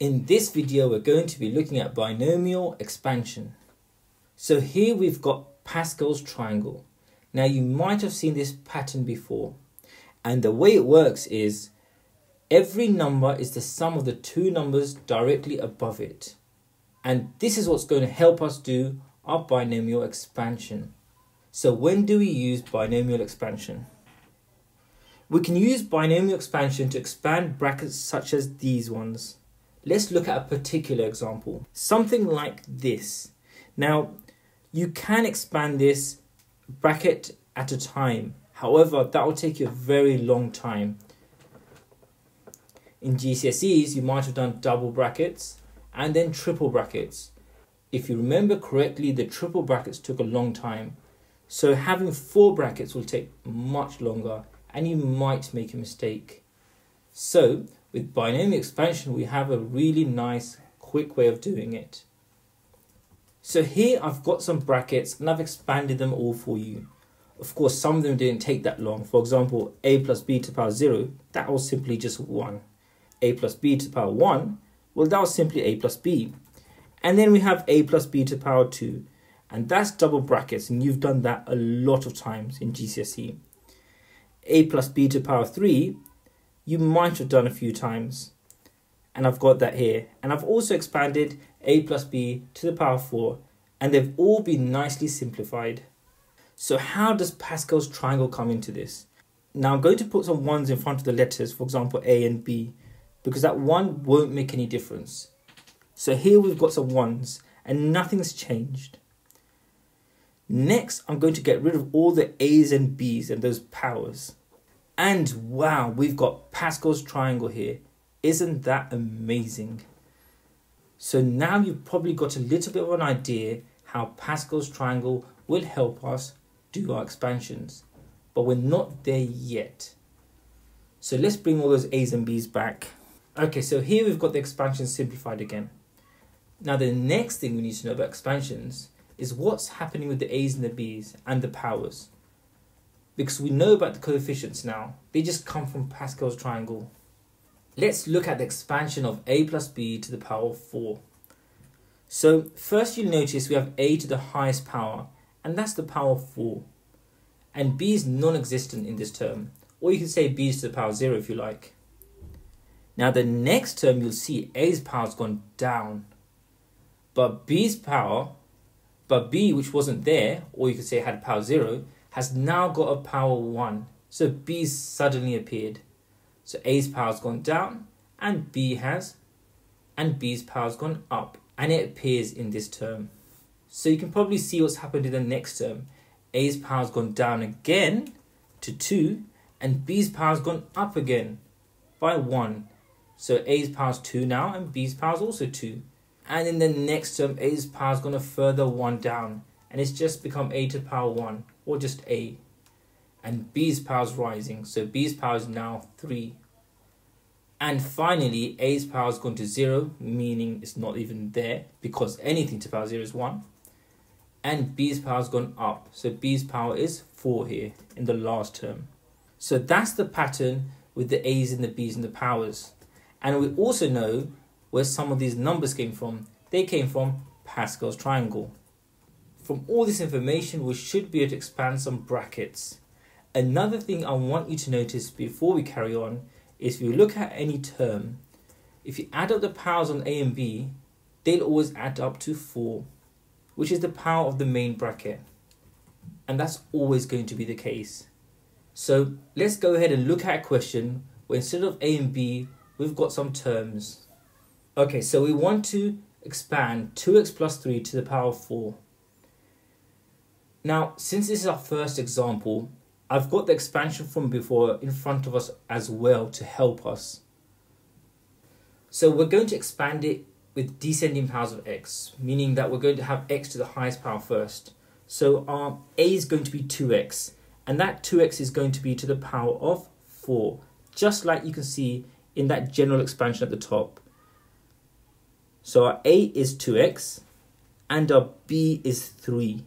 In this video, we're going to be looking at binomial expansion. So here we've got Pascal's triangle. Now you might have seen this pattern before. And the way it works is every number is the sum of the two numbers directly above it. And this is what's going to help us do our binomial expansion. So when do we use binomial expansion? We can use binomial expansion to expand brackets such as these ones. Let's look at a particular example. Something like this. Now, you can expand this bracket at a time. However, that will take you a very long time. In GCSEs, you might have done double brackets and then triple brackets. If you remember correctly, the triple brackets took a long time. So having four brackets will take much longer and you might make a mistake. So with binomial expansion, we have a really nice, quick way of doing it. So here I've got some brackets and I've expanded them all for you. Of course, some of them didn't take that long. For example, a plus b to the power 0, that was simply just 1. a plus b to the power 1, well, that was simply a plus b. And then we have a plus b to the power 2. And that's double brackets, and you've done that a lot of times in GCSE. a plus b to the power 3, you might have done a few times. And I've got that here. And I've also expanded a plus b to the power 4. And they've all been nicely simplified. So how does Pascal's triangle come into this? Now I'm going to put some ones in front of the letters, for example, A and B, because that one won't make any difference. So here we've got some ones and nothing's changed. Next, I'm going to get rid of all the A's and B's and those powers. And wow, we've got Pascal's triangle here. Isn't that amazing? So now you've probably got a little bit of an idea how Pascal's triangle will help us do our expansions. But we're not there yet. So let's bring all those A's and B's back. Okay, so here we've got the expansion simplified again. Now the next thing we need to know about expansions is what's happening with the A's and the B's and the powers because we know about the coefficients now. They just come from Pascal's triangle. Let's look at the expansion of a plus b to the power of 4. So first you'll notice we have a to the highest power, and that's the power of 4. And b is non-existent in this term, or you can say b is to the power 0 if you like. Now the next term you'll see a's power has gone down, but b's power, but b which wasn't there, or you could say had power 0, has now got a power 1. So B suddenly appeared. So A's power has gone down and B has, and B's power has gone up. And it appears in this term. So you can probably see what's happened in the next term. A's power has gone down again to 2 and B's power has gone up again by 1. So A's power is 2 now and B's power is also 2. And in the next term, A's power is going to further 1 down and it's just become a to the power 1 or just a. And b's power is rising so b's power is now 3 and finally a's power is gone to 0 meaning it's not even there because anything to power 0 is 1 and b's power has gone up so b's power is 4 here in the last term. So that's the pattern with the a's and the b's and the powers. And we also know where some of these numbers came from. They came from pascal's triangle from all this information, we should be able to expand some brackets. Another thing I want you to notice before we carry on is if you look at any term, if you add up the powers on A and B, they'll always add up to 4, which is the power of the main bracket. And that's always going to be the case. So let's go ahead and look at a question where instead of A and B, we've got some terms. Okay, so we want to expand 2x plus 3 to the power of 4. Now, since this is our first example, I've got the expansion from before in front of us as well to help us. So we're going to expand it with descending powers of x, meaning that we're going to have x to the highest power first. So our a is going to be 2x, and that 2x is going to be to the power of 4, just like you can see in that general expansion at the top. So our a is 2x, and our b is 3.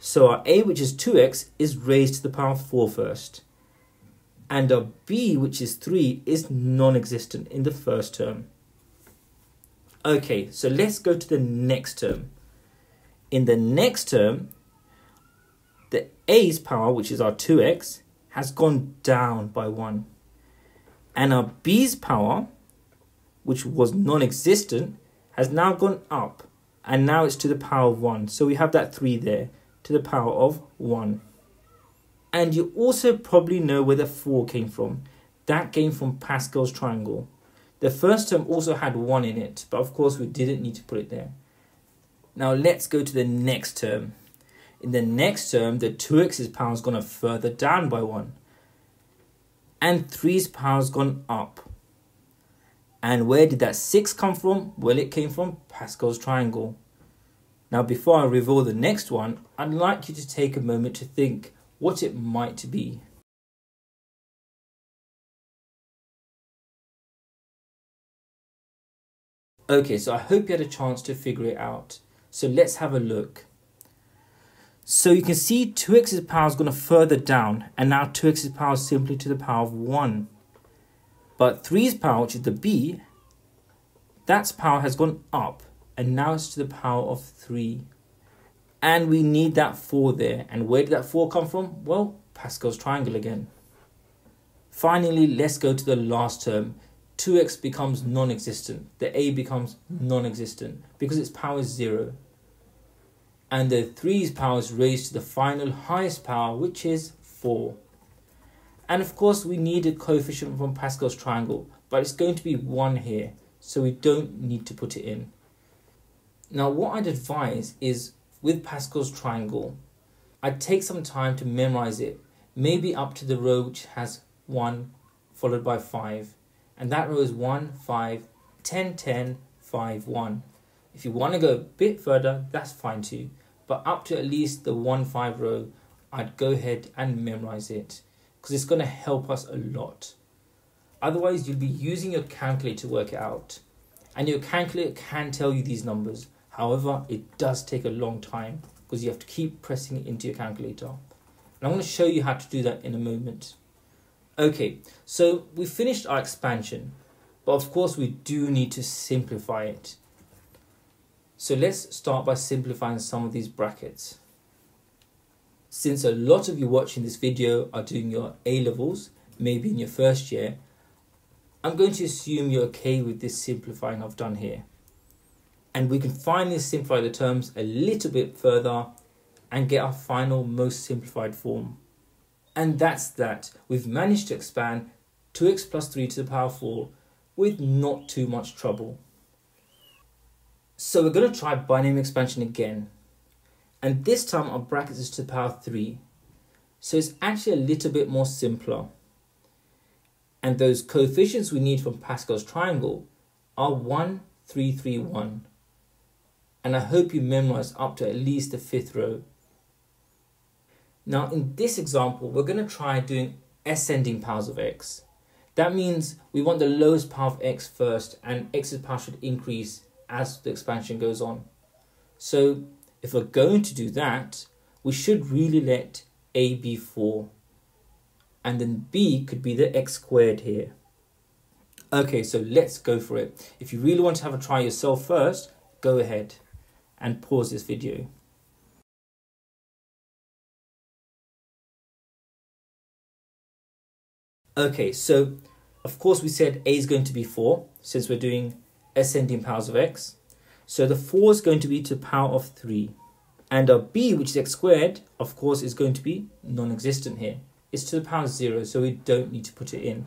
So our a, which is 2x, is raised to the power of 4 first. And our b, which is 3, is non-existent in the first term. Okay, so let's go to the next term. In the next term, the a's power, which is our 2x, has gone down by 1. And our b's power, which was non-existent, has now gone up. And now it's to the power of 1. So we have that 3 there, to the power of 1. And you also probably know where the 4 came from. That came from Pascal's triangle. The first term also had 1 in it, but of course we didn't need to put it there. Now let's go to the next term. In the next term, the 2x's power has gone further down by 1. And 3's power has gone up. And where did that 6 come from? Well, it came from Pascal's triangle. Now, before I reveal the next one, I'd like you to take a moment to think what it might be. Okay, so I hope you had a chance to figure it out. So let's have a look. So you can see 2x's power is going to further down, and now 2x's power is simply to the power of 1. But 3's power, which is the b, that's power has gone up, and now it's to the power of 3. And we need that 4 there. And where did that 4 come from? Well, Pascal's triangle again. Finally, let's go to the last term. 2x becomes non-existent. The a becomes non-existent because its power is 0. And the 3's power is raised to the final highest power, which is 4. And of course, we need a coefficient from Pascal's triangle, but it's going to be 1 here, so we don't need to put it in. Now, what I'd advise is with Pascal's triangle, I'd take some time to memorize it, maybe up to the row which has 1 followed by 5 and that row is 1, 5, 10, 10, 5, 1. If you want to go a bit further, that's fine too. But up to at least the 1, 5 row, I'd go ahead and memorize it because it's going to help us a lot. Otherwise, you'll be using your calculator to work it out. And your calculator can tell you these numbers. However, it does take a long time because you have to keep pressing it into your calculator. And I'm going to show you how to do that in a moment. Okay, so we finished our expansion, but of course we do need to simplify it. So let's start by simplifying some of these brackets. Since a lot of you watching this video are doing your A-levels, maybe in your first year, I'm going to assume you're okay with this simplifying I've done here. And we can finally simplify the terms a little bit further and get our final most simplified form. And that's that. We've managed to expand 2x plus 3 to the power 4 with not too much trouble. So we're going to try binomial expansion again. And this time our brackets is to the power 3. So it's actually a little bit more simpler. And those coefficients we need from Pascal's triangle are 1, 3, 3, 1. And I hope you memorize up to at least the fifth row. Now in this example, we're going to try doing ascending powers of x. That means we want the lowest power of x first and x's power should increase as the expansion goes on. So if we're going to do that, we should really let a be 4 and then b could be the x squared here. Okay, so let's go for it. If you really want to have a try yourself first, go ahead and pause this video. Okay, so of course we said a is going to be 4 since we're doing ascending powers of x. So the 4 is going to be to the power of 3. And our b, which is x squared, of course, is going to be non-existent here. It's to the power of 0, so we don't need to put it in.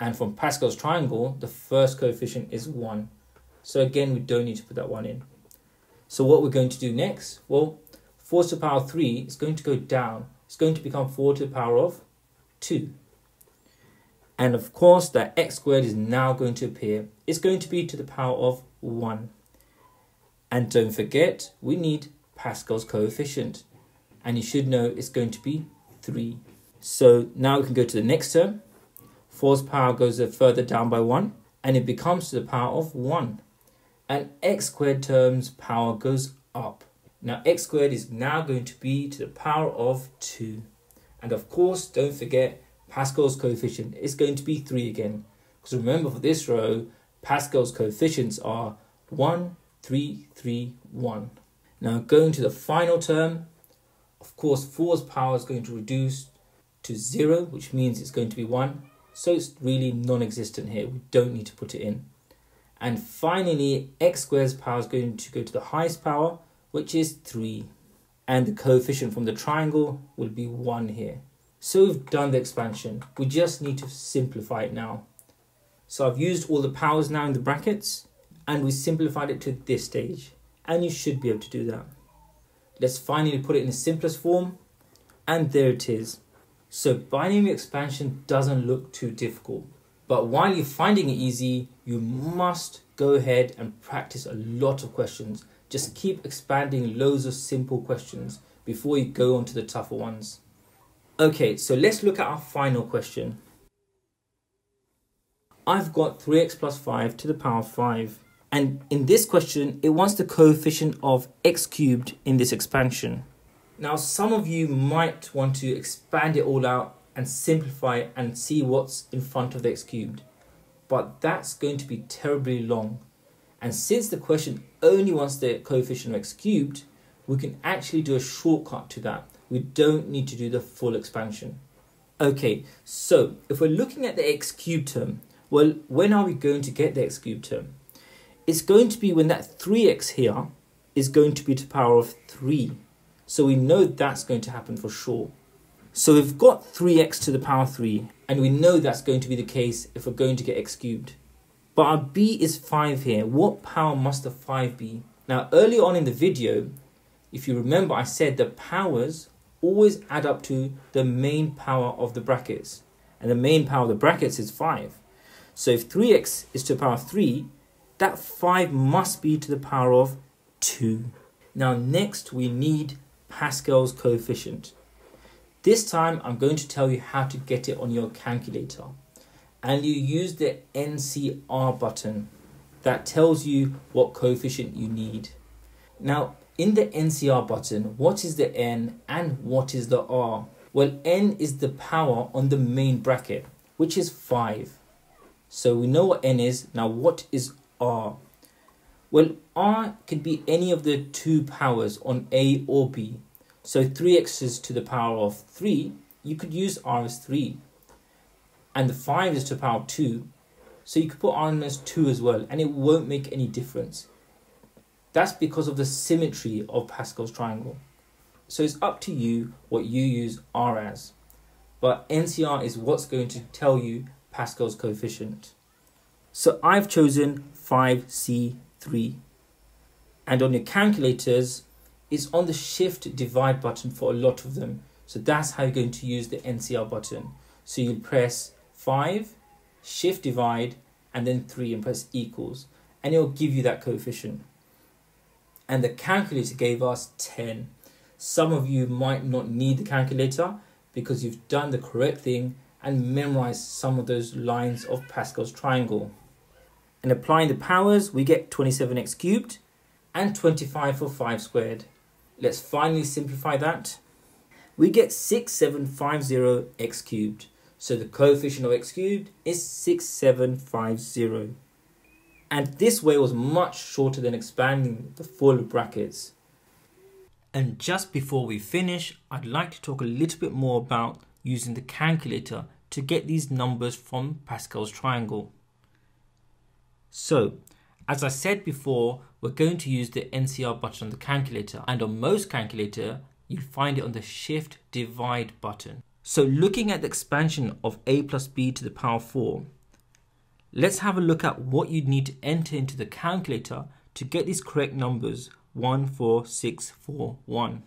And from Pascal's triangle, the first coefficient is 1. So again, we don't need to put that 1 in. So what we're going to do next? Well, 4 to the power of 3 is going to go down. It's going to become 4 to the power of 2. And of course, that x squared is now going to appear. It's going to be to the power of 1. And don't forget, we need Pascal's coefficient. And you should know it's going to be 3. So now we can go to the next term. 4's power goes further down by 1. And it becomes to the power of 1. And x squared term's power goes up. Now x squared is now going to be to the power of 2. And of course, don't forget Pascal's coefficient is going to be 3 again. Because remember for this row, Pascal's coefficients are 1, 3, 3, 1. Now going to the final term, of course 4's power is going to reduce to 0, which means it's going to be 1. So it's really non-existent here. We don't need to put it in. And finally, x squared's power is going to go to the highest power, which is 3. And the coefficient from the triangle will be 1 here. So we've done the expansion. We just need to simplify it now. So I've used all the powers now in the brackets and we simplified it to this stage. And you should be able to do that. Let's finally put it in the simplest form. And there it is. So binary expansion doesn't look too difficult. But while you're finding it easy, you must go ahead and practice a lot of questions. Just keep expanding loads of simple questions before you go on to the tougher ones. Okay, so let's look at our final question. I've got 3x plus 5 to the power of 5. And in this question, it wants the coefficient of x cubed in this expansion. Now, some of you might want to expand it all out and simplify and see what's in front of the x cubed. But that's going to be terribly long. And since the question only wants the coefficient of x cubed, we can actually do a shortcut to that. We don't need to do the full expansion. Okay, so if we're looking at the x cubed term, well, when are we going to get the x cubed term? It's going to be when that 3x here is going to be to the power of 3. So we know that's going to happen for sure. So we've got 3x to the power 3, and we know that's going to be the case if we're going to get x cubed. But our b is 5 here. What power must the 5 be? Now, earlier on in the video, if you remember, I said the powers always add up to the main power of the brackets. And the main power of the brackets is 5. So if 3x is to the power of 3, that 5 must be to the power of 2. Now next we need Pascal's coefficient. This time I'm going to tell you how to get it on your calculator. And you use the NCR button that tells you what coefficient you need. Now in the NCR button, what is the N and what is the R? Well, N is the power on the main bracket, which is 5. So we know what n is. Now what is r? Well, r can be any of the two powers on a or b. So 3x is to the power of 3. You could use r as 3. And the 5 is to the power of 2. So you could put r as 2 as well. And it won't make any difference. That's because of the symmetry of Pascal's triangle. So it's up to you what you use r as. But NCR is what's going to tell you Pascal's coefficient. So I've chosen 5C3. And on your calculators, it's on the shift divide button for a lot of them. So that's how you're going to use the NCR button. So you'll press 5, shift divide, and then 3 and press equals. And it'll give you that coefficient. And the calculator gave us 10. Some of you might not need the calculator because you've done the correct thing and memorized some of those lines of Pascal's triangle. And applying the powers, we get 27x cubed and 25 for 5 squared. Let's finally simplify that. We get 6750x cubed. So the coefficient of x cubed is 6750. And this way was much shorter than expanding the full brackets. And just before we finish, I'd like to talk a little bit more about using the calculator to get these numbers from Pascal's triangle. So, as I said before, we're going to use the NCR button on the calculator and on most calculator, you'll find it on the shift divide button. So looking at the expansion of a plus b to the power 4, let's have a look at what you'd need to enter into the calculator to get these correct numbers 1, 4, 6, 4, 1.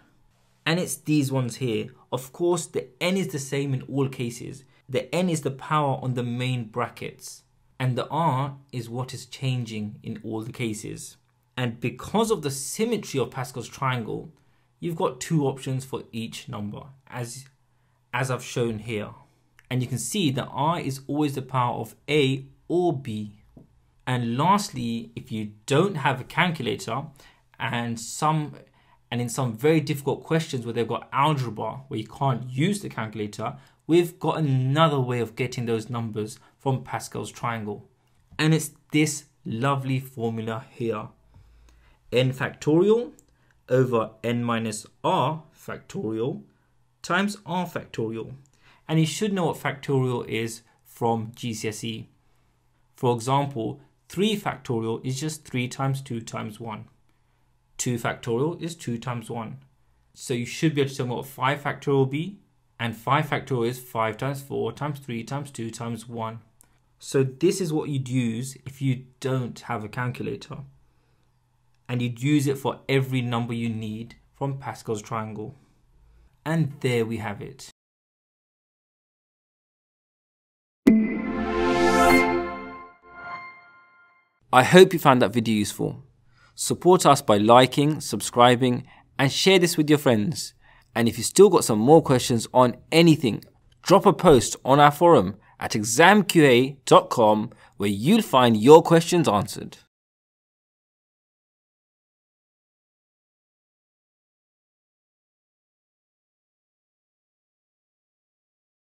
And it's these ones here. Of course, the n is the same in all cases. The n is the power on the main brackets, and the r is what is changing in all the cases. And because of the symmetry of Pascal's triangle, you've got two options for each number, as, as I've shown here. And you can see that r is always the power of a or b. And lastly, if you don't have a calculator and some and in some very difficult questions where they've got algebra where you can't use the calculator, we've got another way of getting those numbers from Pascal's triangle. And it's this lovely formula here. n factorial over n minus r factorial times r factorial. And you should know what factorial is from GCSE. For example, 3 factorial is just 3 times 2 times 1. 2 factorial is 2 times 1. So you should be able to tell me what 5 factorial will be. And 5 factorial is 5 times 4 times 3 times 2 times 1. So this is what you'd use if you don't have a calculator. And you'd use it for every number you need from Pascal's triangle. And there we have it. I hope you found that video useful. Support us by liking, subscribing, and share this with your friends. And if you still got some more questions on anything, drop a post on our forum at examqa.com where you'll find your questions answered.